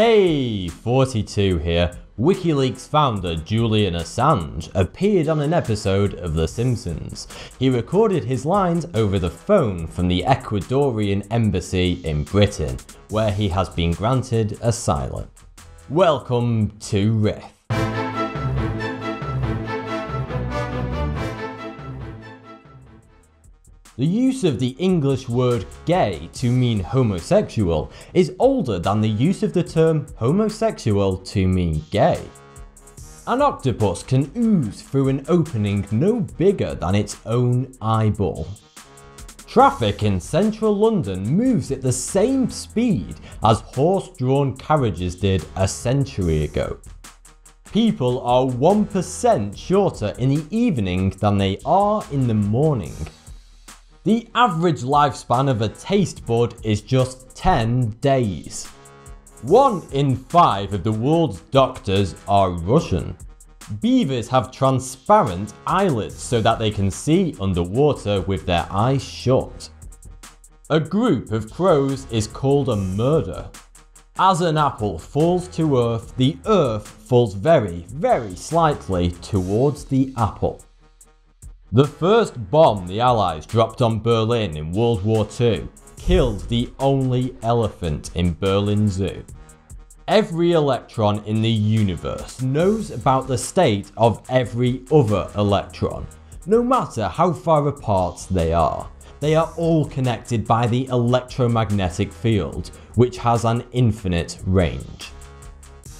Hey, Thoughty2 here. WikiLeaks founder Julian Assange appeared on an episode of The Simpsons. He recorded his lines over the phone from the Ecuadorian embassy in Britain, where he has been granted asylum. Welcome to RIF. The use of the English word gay to mean homosexual is older than the use of the term homosexual to mean gay. An octopus can ooze through an opening no bigger than its own eyeball. Traffic in central London moves at the same speed as horse-drawn carriages did a century ago. People are 1% shorter in the evening than they are in the morning. The average lifespan of a taste bud is just 10 days. One in five of the world's doctors are Russian. Beavers have transparent eyelids so that they can see underwater with their eyes shut. A group of crows is called a murder. As an apple falls to earth, the earth falls very, very slightly towards the apple. The first bomb the Allies dropped on Berlin in World War II killed the only elephant in Berlin Zoo. Every electron in the universe knows about the state of every other electron, no matter how far apart they are. They are all connected by the electromagnetic field, which has an infinite range.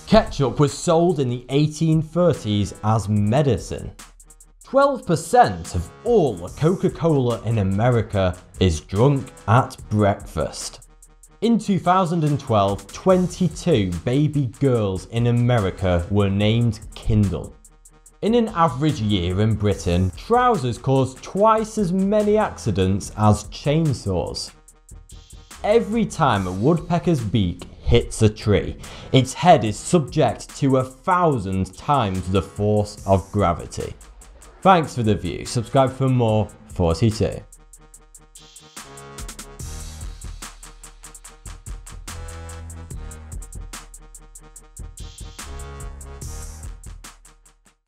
Ketchup was sold in the 1830s as medicine, 12% of all Coca-Cola in America is drunk at breakfast. In 2012, 22 baby girls in America were named Kindle. In an average year in Britain, trousers cause twice as many accidents as chainsaws. Every time a woodpecker's beak hits a tree, its head is subject to a thousand times the force of gravity. Thanks for the view, subscribe for more Thoughty2.